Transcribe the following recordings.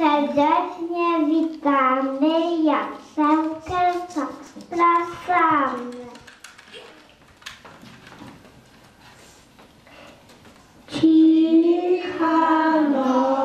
Serdecznie witamy Jasełkę zapraszamy. Cicha noc,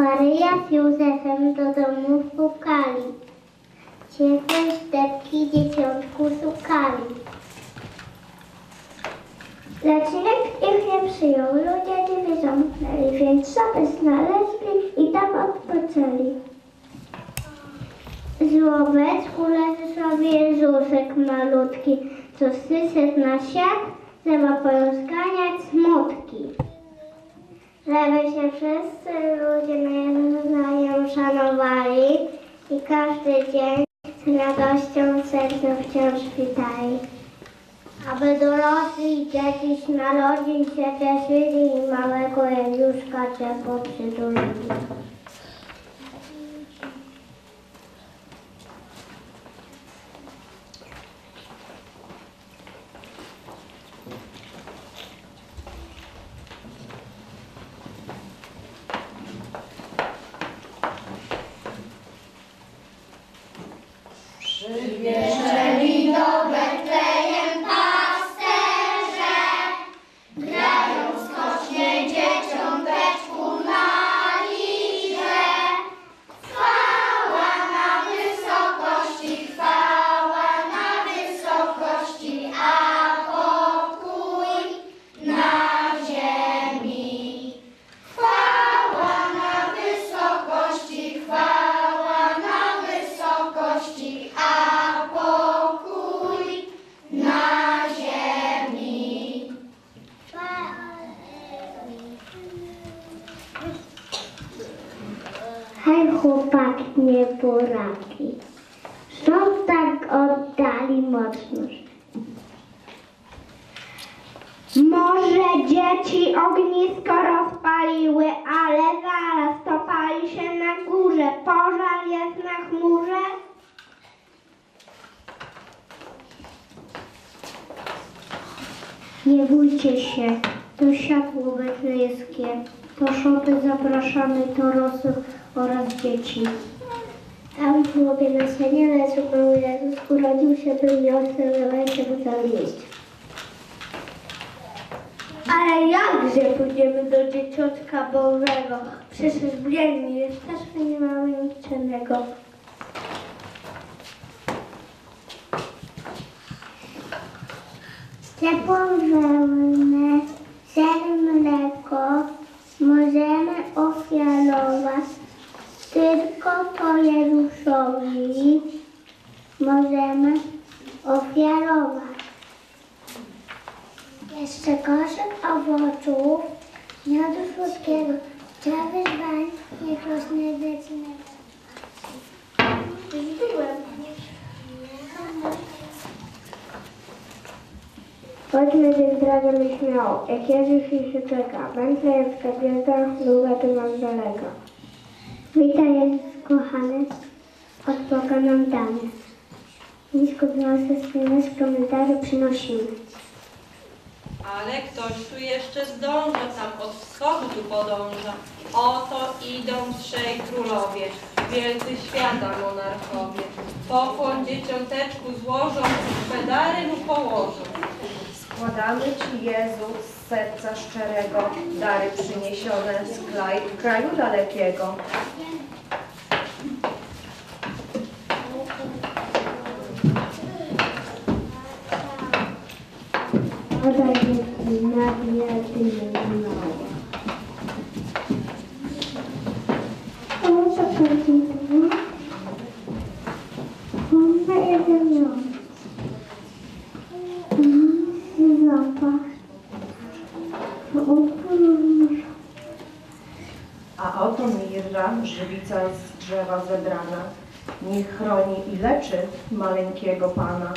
Maryja z Józefem do domu pukali. Ciepłe sztepki dzieciątku szukali. Lecz ich nie przyjął, ludzie nie wyrządnęli, więc sobie znaleźli i tam odpoczęli. Z łoweczku leży sobie Jezusek malutki, co syset na siat, trzeba porozganiać smutki. Żeby się wszyscy ludzie nawzajem szanowali i każdy dzień z radością w sercu wciąż witali. Aby dorośli dzieci z narodzin się cieszyli i małego Jezuszka ciepło przytulili. Hej chłopak nie poraki, co tak oddali mocno? Może dzieci ognisko rozpaliły, ale zaraz to pali się na górze. Pożar jest na chmurze. Nie bójcie się, to siadło betlejeskie. To szopy zapraszamy torosów oraz dzieci. Tam w głowie na sienie leży mały Jezus, urodził się, by wiosnę zalecie mu zawieść. Ale jakże pójdziemy do dzieciątka Bożego? Przecież w ziemi jest też nie mamy niczego. Ciepłą wełnę, ser, mleko. Możemy ofiarować tylko to Jezusowi możemy ofiarować. Jeszcze koszyk owoców, miodu słodkiego, trawy żwań, niech rośnie dzieci na Byłem. Chodźmy więc razem i śmiało, jak Jezus już czeka. Wędrujewska gwiazda, długa tu nam daleka. Witaj Jezus kochany, od Boga nam dany. Nisko wniosę swój z komentarzy przynosimy. Ale ktoś tu jeszcze zdąża, tam od wschodu tu podąża. Oto idą trzej królowie, wielcy świata monarchowie. Pokłon dzieciąteczku złożą, swe dary mu położył. Składamy Ci, Jezu, z serca szczerego dary przyniesione z kraju, kraju dalekiego. Jest nabija mała. O, maleńkiego Pana.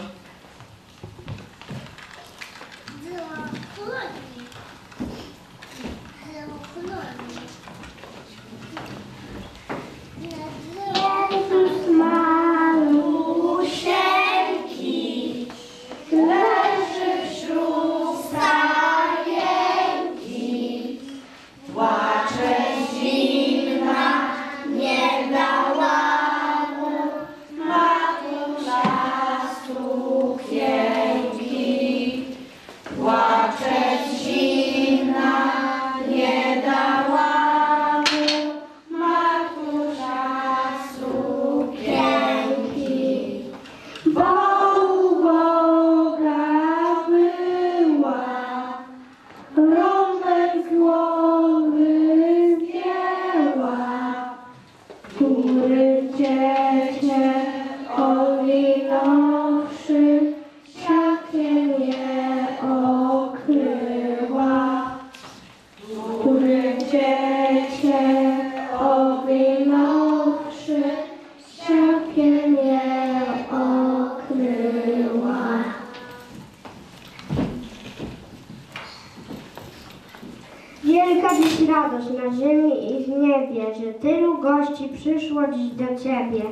Do Ciebie.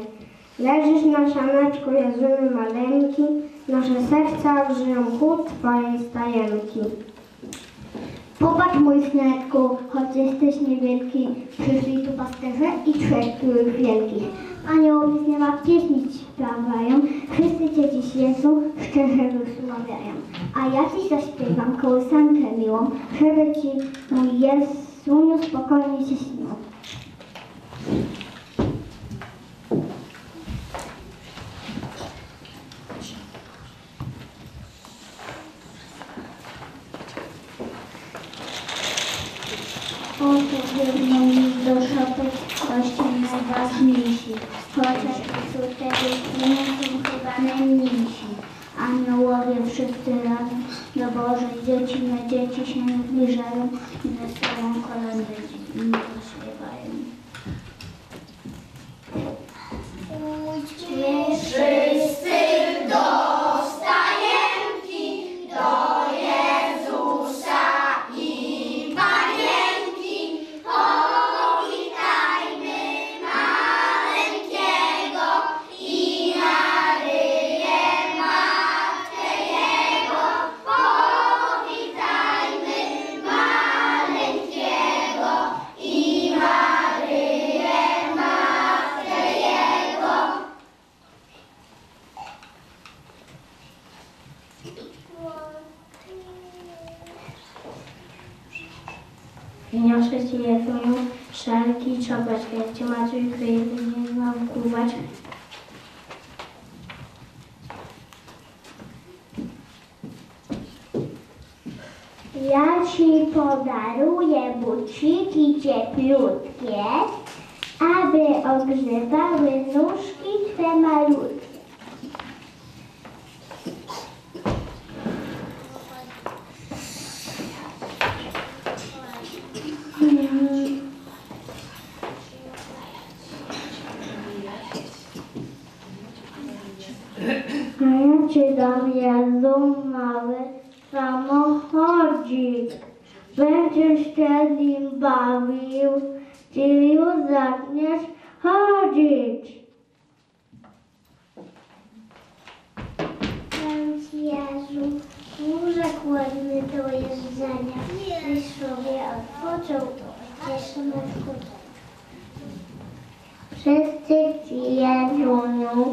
Leżysz na sianeczku Jezuny maleńki, nasze serca grzeją chód Twojej stajenki. Popatrz mój syneczku, choć jesteś niewielki, przyszli tu pasterze i trzech królik wielkich. Aniołowie z nieba pieśni ci śpiewają, wszyscy Cię dziś Jezu szczerze wysławiają. A ja Ci zaśpiewam kołysankę miłą, żeby Ci mój Jezuniu spokojnie się śnił. trabalham e nós trabalhamos com a lâmina de mim, jak Cię Maciuś kryje, nie mam kuwać. Ja Ci podaruję buciki cieplutkie, aby ogrzewały nóżki Twe malutkie. Mm. A ja ci dam Jezu mały samochodzik. Będziesz się nim bawił, ty już zaczniesz chodzić. Więc Jezu, łóżek ładny do jedzenia. Byś sobie odpoczął, cieszymy wchodzenia. Wszyscy Ci Jezuniu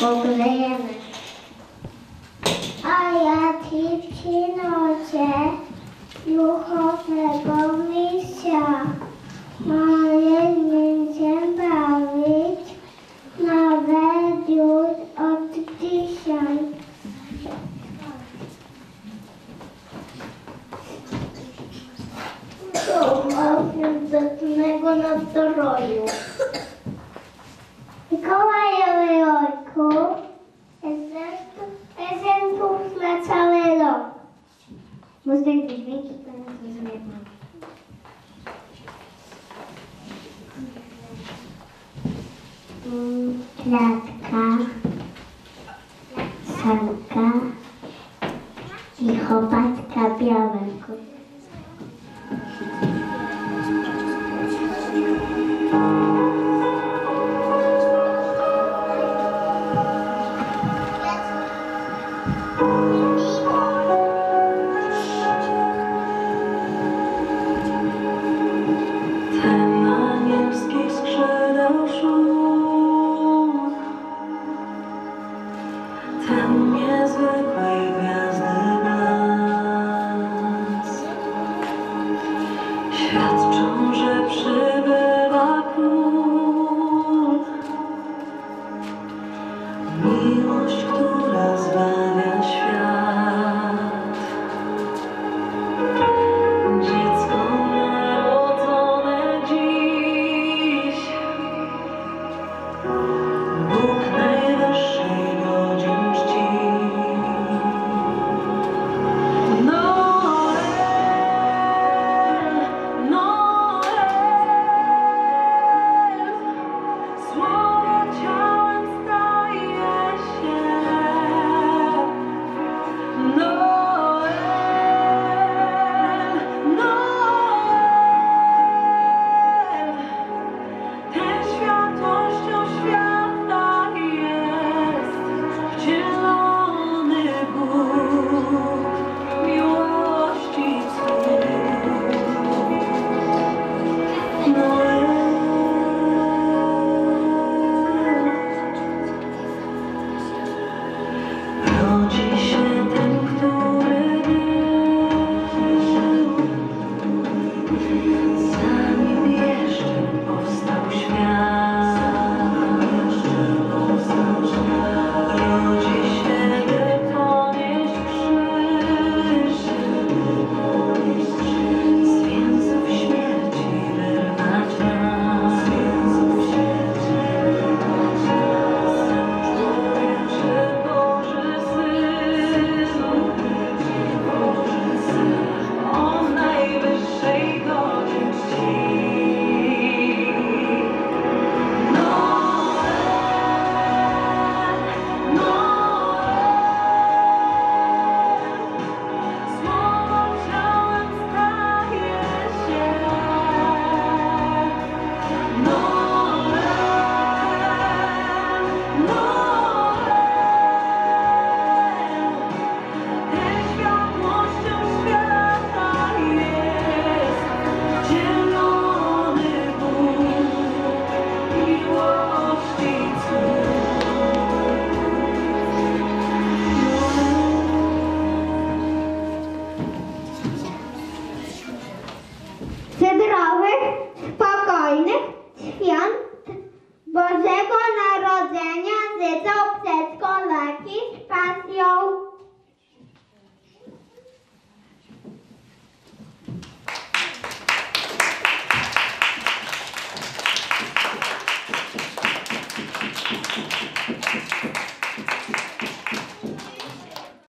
poblejemy. A ja ci przynoszę duchowego misia. Mam klatka, salka i łopatka białego. Yeah.